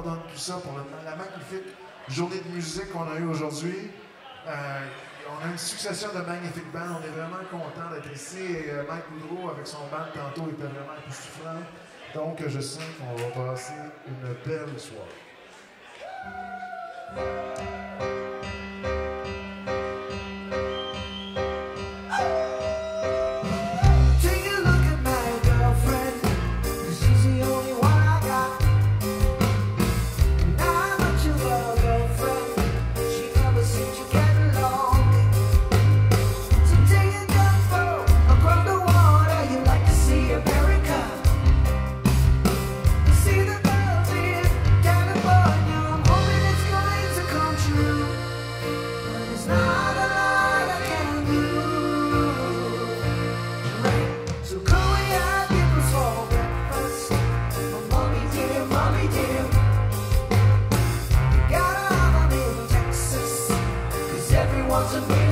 Tout ça pour la magnifique journée de musique qu'on a eue aujourd'hui. Euh, on a une succession de magnifiques bands. On est vraiment content d'être ici. Et euh, Mike Boudreau, avec son band tantôt, était vraiment époustouflant. Donc, je sens qu'on va passer une belle soirée. walls of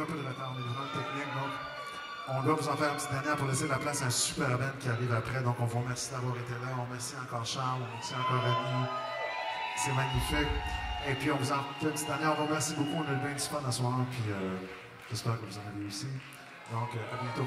un peu de retard. Est vraiment technique. Donc, on doit vous en faire une petite dernière pour laisser la place à un super band qui arrive après. Donc, on vous remercie d'avoir été là. On remercie encore Charles. On remercie encore Annie. C'est magnifique. Et puis, on vous en fait une petite dernière. On vous remercie beaucoup. On a eu bien du fun ce soir. Puis, euh, j'espère que vous en avez aussi. Donc, euh, à bientôt,